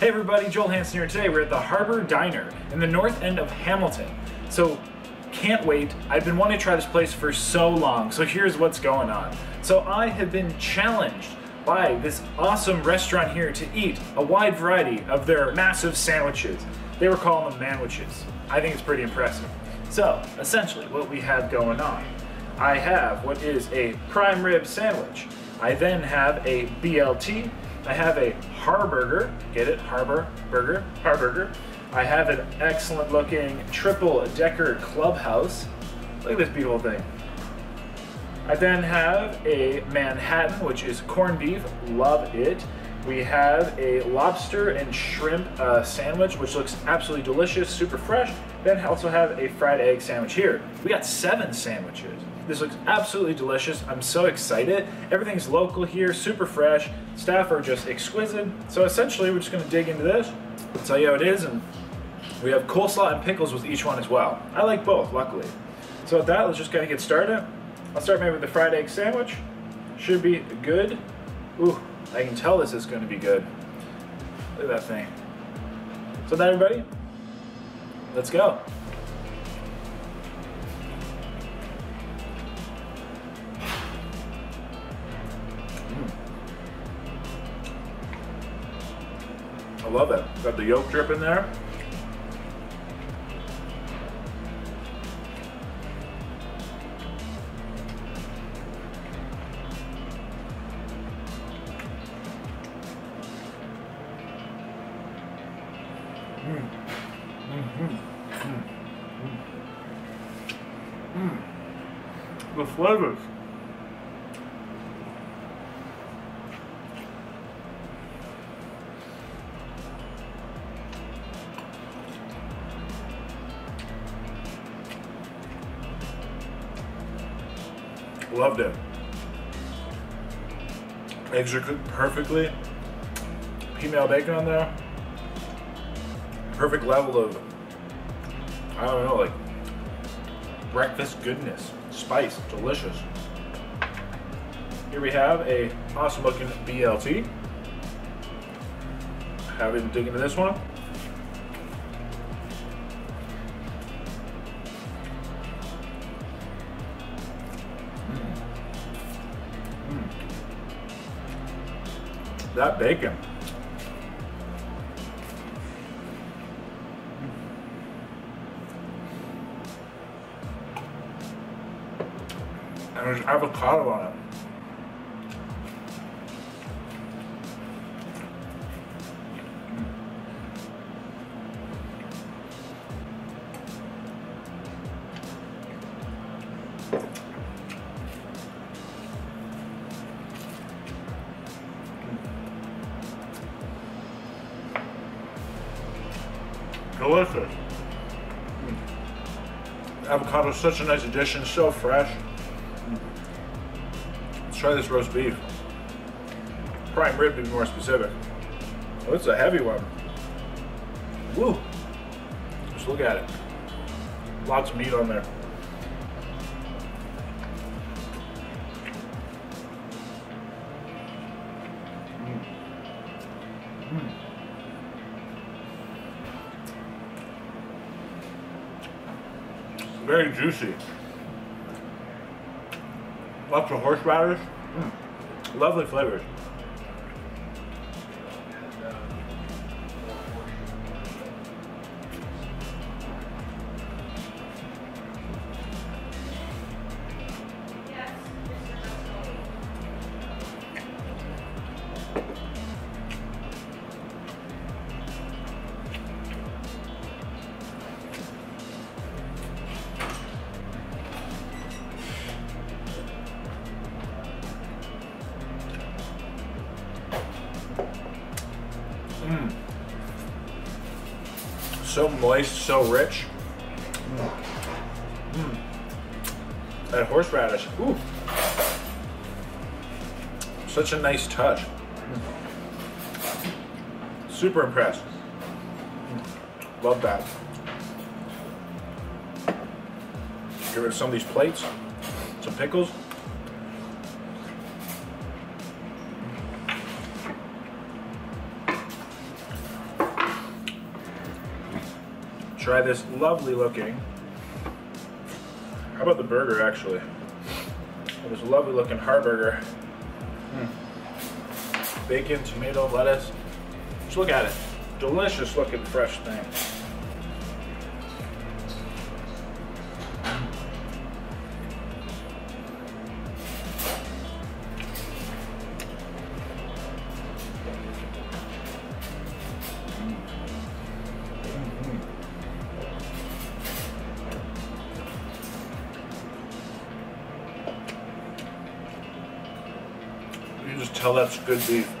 Hey everybody, Joel Hansen here. Today we're at the Harbour Diner in the north end of Hamilton. So, can't wait. I've been wanting to try this place for so long, so here's what's going on. So, I have been challenged by this awesome restaurant here to eat a wide variety of their massive sandwiches. They were calling them manwiches. I think it's pretty impressive. So, essentially, what we have going on I have what is a prime rib sandwich. I then have a BLT. I have a Harburger. Get it? Harbor Burger. Harburger. I have an excellent looking triple decker clubhouse. Look at this beautiful thing. I then have a Manhattan, which is corned beef. Love it. We have a lobster and shrimp uh, sandwich, which looks absolutely delicious, super fresh. Then also have a fried egg sandwich here. We got seven sandwiches. This looks absolutely delicious. I'm so excited. Everything's local here, super fresh. Staff are just exquisite. So essentially, we're just gonna dig into this, tell you how it is, and we have coleslaw and pickles with each one as well. I like both, luckily. So with that, let's just kind of get started. I'll start maybe with the fried egg sandwich. Should be good. Ooh, I can tell this is gonna be good. Look at that thing. So that everybody, let's go. I love it. Got the yolk drip in there. The flavors. Cooked perfectly. Peameal bacon on there. Perfect level of, I don't know, like breakfast goodness. Spice, delicious. Here we have a awesome looking BLT. Having dig into this one. That bacon. And there's avocado on it. Delicious. Mm. Avocado is such a nice addition, so fresh. Mm. Let's try this roast beef. Prime rib to be more specific. Oh, it's a heavy one. Woo! Just look at it. Lots of meat on there. Juicy. Lots of horseradish. Mm. Lovely flavors. So moist, so rich. Mm. Mm. That horseradish, ooh. Such a nice touch. Super impressed. Love that. Get rid of some of these plates. Some pickles. Try this lovely looking. How about the burger actually? This lovely looking Harburger. Mm. Bacon, tomato, lettuce. Just look at it. Delicious looking fresh thing. Just tell that's good beef.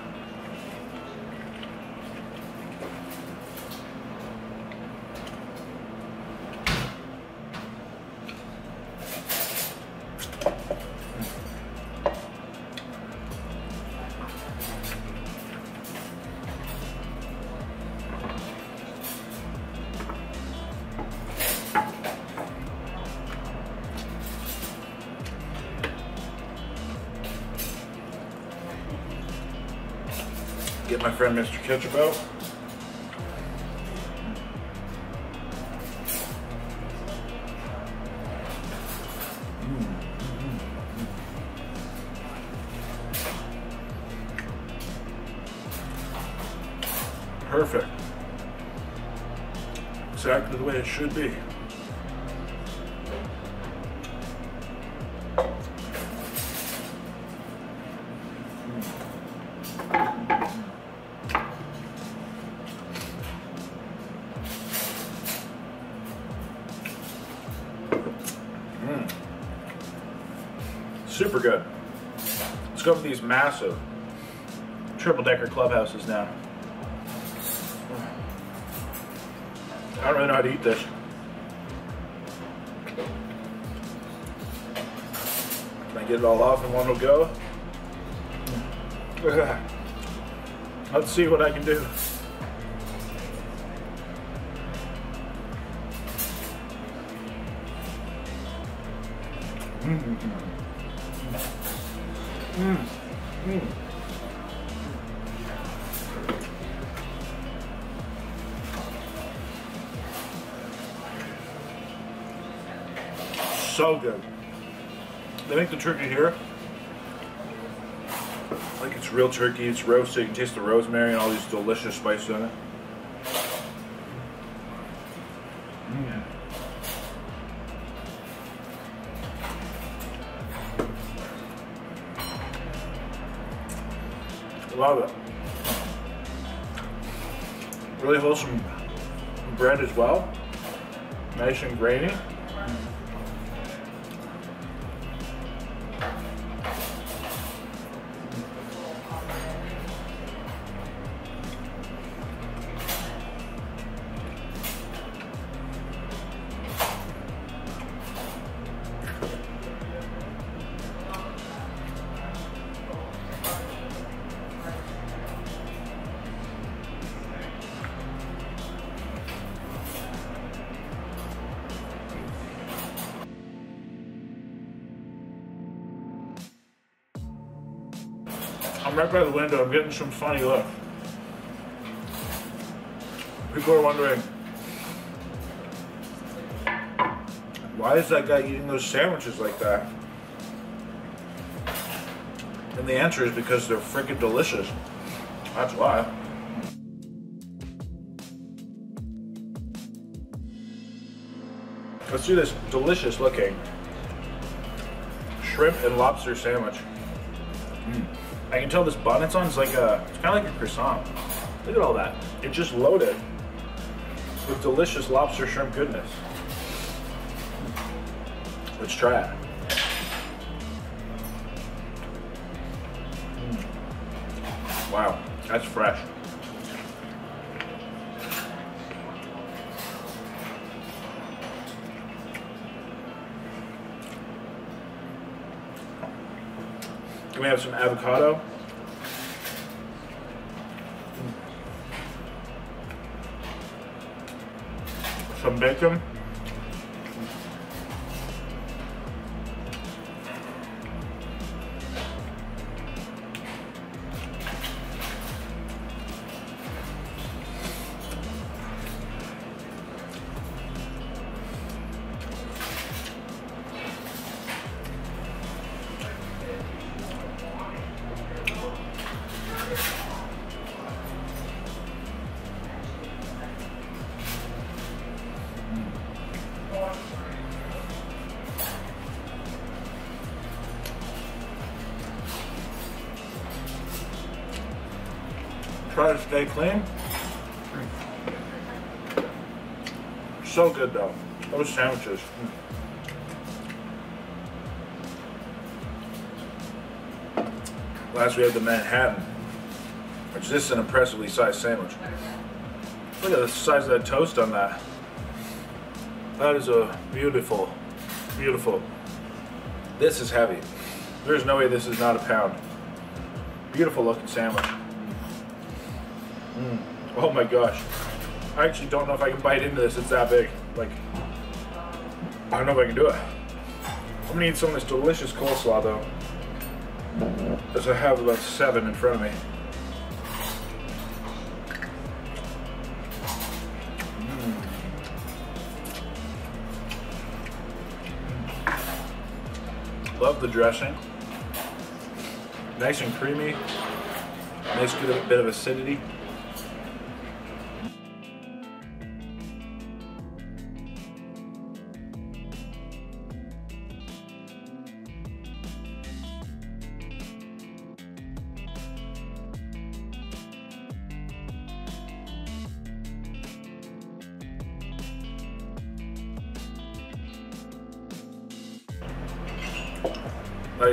Friend Mr. Ketchup out. Perfect. Exactly the way it should be. Massive triple decker clubhouses now. I don't really know how to eat this. Can I get it all off in one will go? Let's see what I can do. Mm. Mm. So good. They make the turkey here like it's real turkey. It's roasted. You can taste the rosemary and all these delicious spices in it. Really wholesome bread as well. Nice and grainy. By the window. I'm getting some funny looks. People are wondering, why is that guy eating those sandwiches like that? And the answer is because they're freaking delicious. That's why. Let's do this delicious looking shrimp and lobster sandwich. Mm. I can tell this bun it's on is like a, it's kind of like a croissant. Look at all that. It's just loaded with delicious lobster shrimp goodness. Let's try it. Mm. Wow, that's fresh. Can we have some avocado? Some bacon. Try to stay clean. So good though. Those sandwiches. Last we have the Manhattan, which this is an impressively sized sandwich. Look at the size of that toast on that. That is a beautiful, beautiful. This is heavy. There's no way this is not a pound. Beautiful looking sandwich. Mm. Oh my gosh. I actually don't know if I can bite into this. It's that big. Like, I don't know if I can do it. I'm gonna eat some of this delicious coleslaw though. As I have about seven in front of me. Mm. Love the dressing. Nice and creamy. Nice good bit of acidity.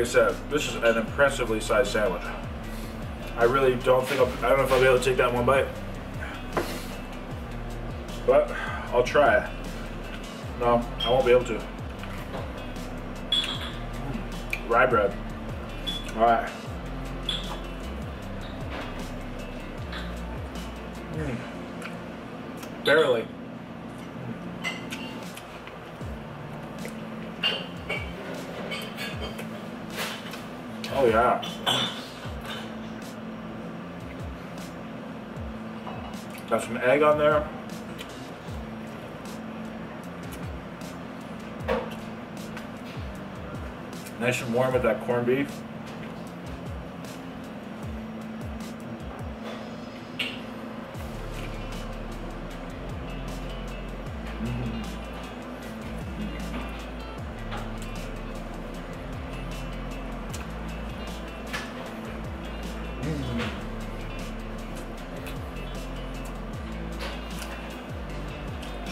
I said, this is an impressively sized sandwich. I really don't think I'll, I don't know if I'll be able to take that one bite. But I'll try. No, I won't be able to. Mm. Rye bread. All right. Mm. Barely. Oh yeah. Got some egg on there. Nice and warm with that corned beef.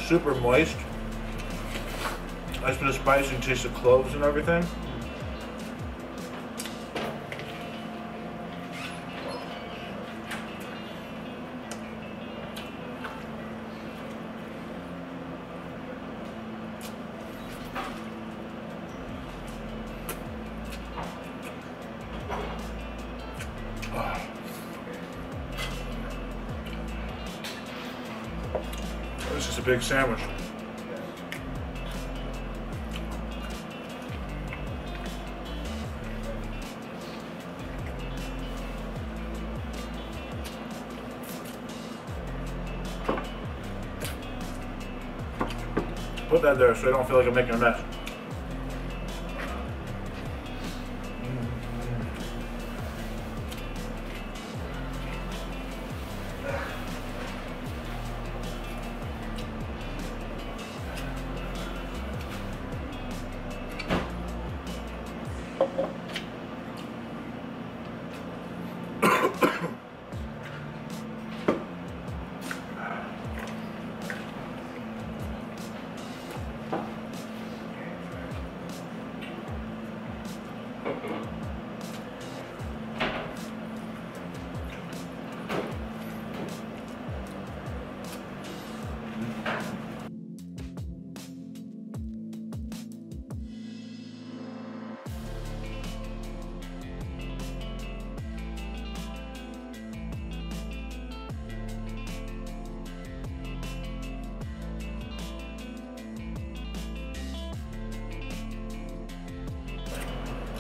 Super moist. Nice bit of spice and taste of cloves and everything. Big sandwich. Put that there so I don't feel like I'm making a mess.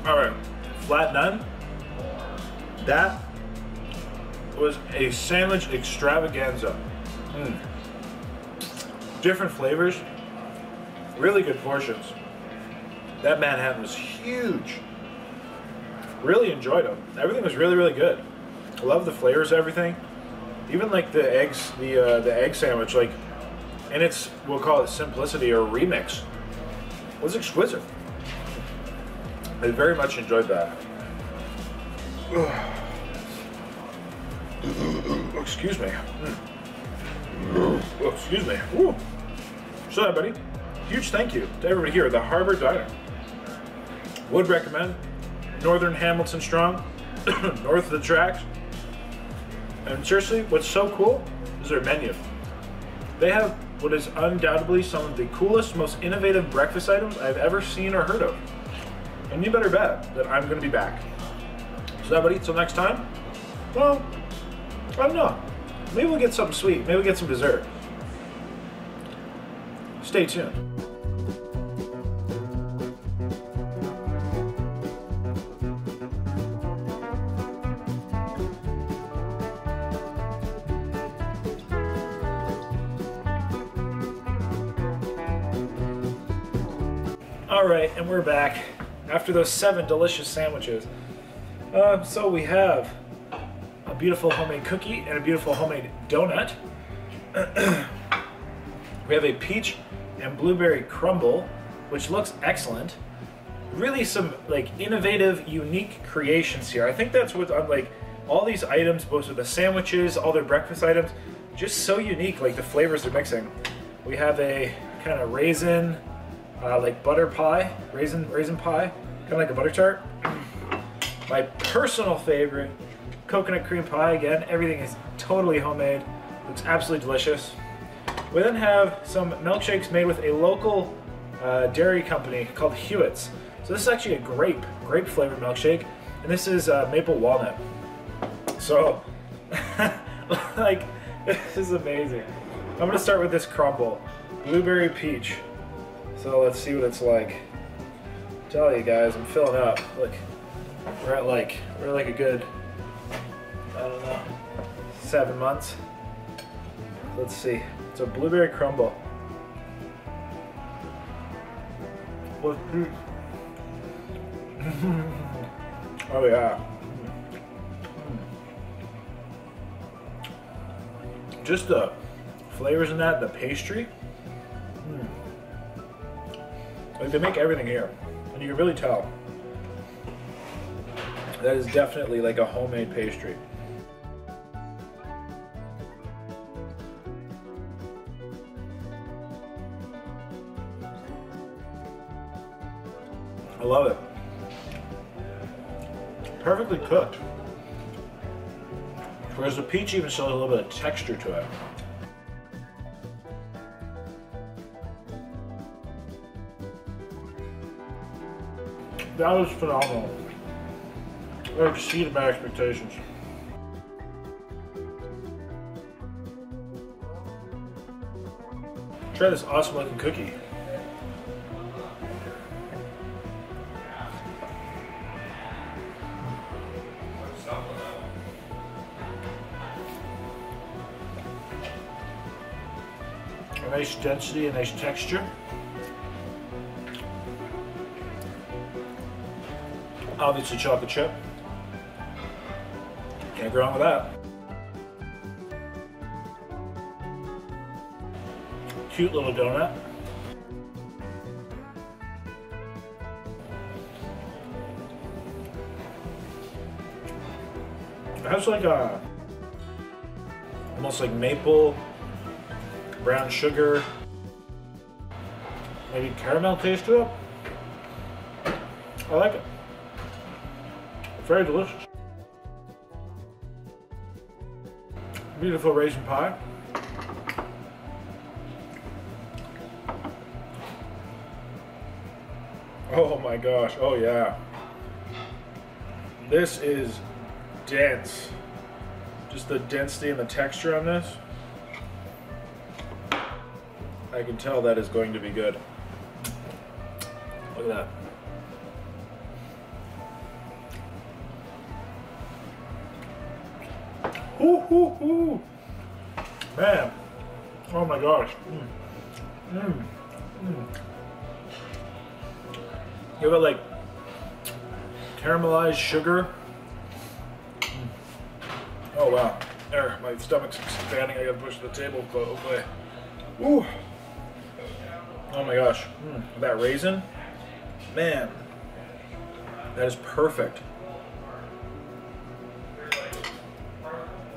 All right, flat done. That was a sandwich extravaganza. Mm. Different flavors, really good portions. That Manhattan was huge. Really enjoyed them. Everything was really, really good. I love the flavors of everything. Even like the eggs, the uh, the egg sandwich, like, and its we'll call it simplicity or remix, was exquisite. I very much enjoyed that. Excuse me. Hmm. Oh, excuse me. Ooh. So, everybody, huge thank you to everybody here at the Harbour Diner. Would recommend Northern Hamilton Strong, north of the tracks. And seriously, what's so cool is their menu. They have what is undoubtedly some of the coolest, most innovative breakfast items I've ever seen or heard of. And you better bet that I'm going to be back. So, everybody, till next time, well, I don't know. Maybe we'll get something sweet. Maybe we'll get some dessert. Stay tuned. All right, and we're back after those seven delicious sandwiches. Uh, so we have a beautiful homemade cookie and a beautiful homemade donut. we have a peach and blueberry crumble, which looks excellent. Really some like innovative, unique creations here. I think that's what I'm like all these items, both of the sandwiches, all their breakfast items, just so unique, like the flavors they're mixing. We have a kind of raisin, uh, like butter pie, raisin raisin pie, kind of like a butter tart. My personal favorite, coconut cream pie again. Everything is totally homemade. Looks absolutely delicious. We then have some milkshakes made with a local uh, dairy company called Hewitt's. So this is actually a grape, grape flavored milkshake, and this is uh, maple walnut. So, like, this is amazing. I'm gonna start with this crumble, blueberry peach. So let's see what it's like. Tell you guys, I'm filling up. Look, we're at like we're at like a good, I don't know, seven months. Let's see. It's a blueberry crumble. Oh yeah. Just the flavors in that, the pastry. Mm. Like they make everything here, and you can really tell. That is definitely like a homemade pastry. I love it. Perfectly cooked. Whereas the peach even has a little bit of texture to it. That was phenomenal. It exceeded my expectations. Try this awesome looking cookie. A nice density, a nice texture. Obviously chocolate chip. Can't go wrong with that. Cute little donut. It has like a almost like maple, brown sugar, maybe caramel taste to it. I like it. Very delicious. Beautiful raisin pie. Oh my gosh, oh yeah. This is dense. Just the density and the texture on this. I can tell that is going to be good. Look at that. Mm. Mm. You got like caramelized sugar. Mm. Oh wow. There, my stomach's expanding. I gotta push the table away. Ooh. Oh my gosh. Mm. That raisin. Man. That is perfect.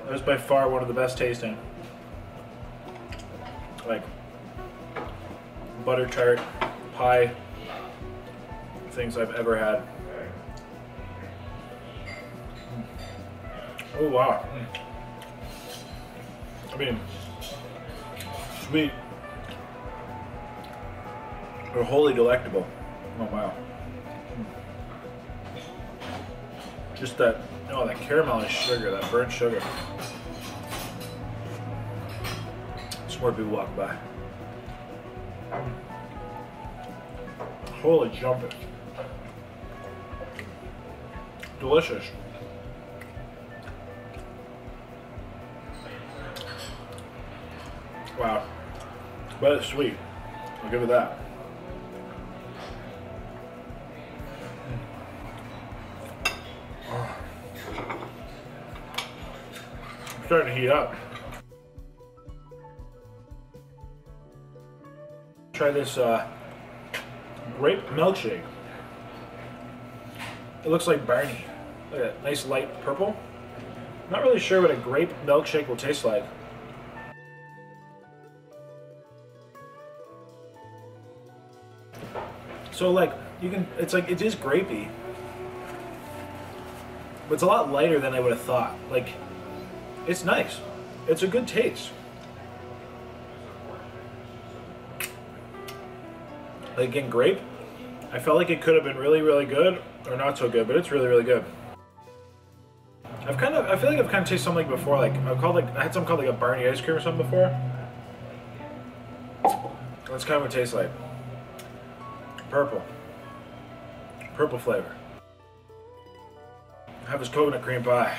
That is by far one of the best tasting. Like butter tart pie things I've ever had. Oh wow. Mm. I mean, sweet. They're wholly delectable. Oh wow. Mm. Just that, oh, that caramelized sugar, that burnt sugar. More people walk by. Holy jumping. Delicious. Wow. But it's sweet. I'll give it that. Starting to heat up. Try this uh, grape milkshake. It looks like Barney. Look at that nice light purple. Not really sure what a grape milkshake will taste like. So like you can, it's like it is grapey, but it's a lot lighter than I would have thought. Like it's nice. It's a good taste. Like again, grape. I felt like it could have been really, really good or not so good, but it's really, really good. I've kind of, I feel like I've kind of tasted something like before. Like I've called like I had something called like a Barney ice cream or something before. That's kind of what it tastes like. Purple. Purple flavor. Have this coconut cream pie.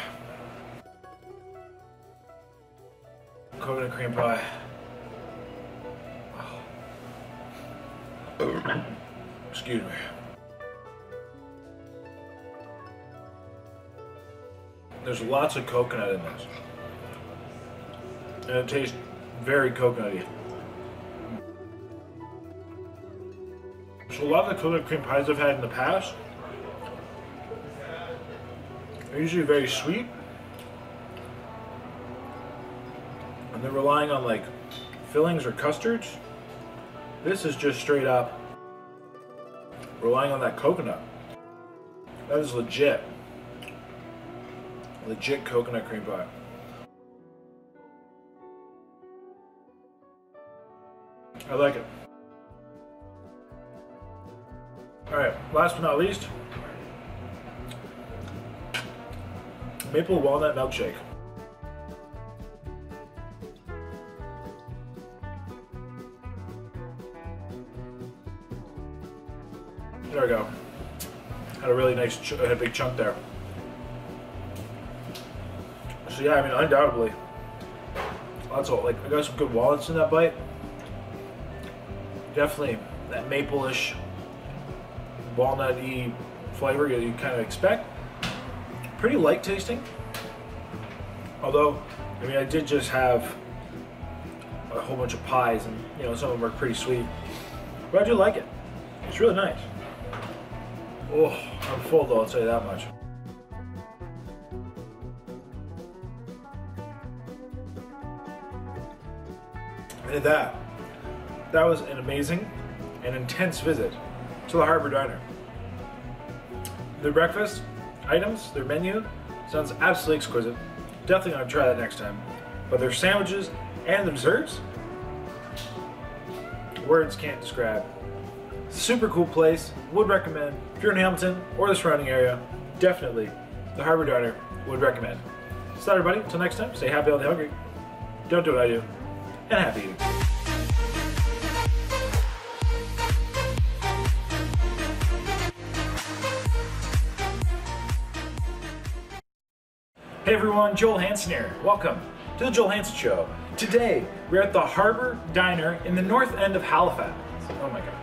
Coconut cream pie. Uh, excuse me. There's lots of coconut in this. And it tastes very coconutty. So a lot of the coconut cream pies I've had in the past are usually very sweet. And they're relying on like fillings or custards. This is just straight up relying on that coconut. That is legit. Legit coconut cream pie. I like it. Alright, last but not least, maple walnut milkshake. There we go. Had a really nice, had a big chunk there. So yeah, I mean, undoubtedly, lots of like I got some good walnuts in that bite. Definitely that maple-ish, walnutty flavor you, you kind of expect. Pretty light tasting. Although, I mean, I did just have a whole bunch of pies, and you know, some of them are pretty sweet. But I do like it. It's really nice. Oh, I'm full though, I'll tell you that much. And that, that was an amazing and intense visit to the Harbour Diner. Their breakfast items, their menu, sounds absolutely exquisite. Definitely gonna try that next time. But their sandwiches and the desserts, words can't describe. Super cool place. Would recommend. If you're in Hamilton or the surrounding area, definitely the Harbour Diner would recommend. So everybody, until next time, stay happy, healthy, hungry. Don't do what I do. And happy eating. Hey everyone, Joel Hansen here. Welcome to the Joel Hansen Show. Today, we're at the Harbour Diner in the north end of Halifax. Oh my god.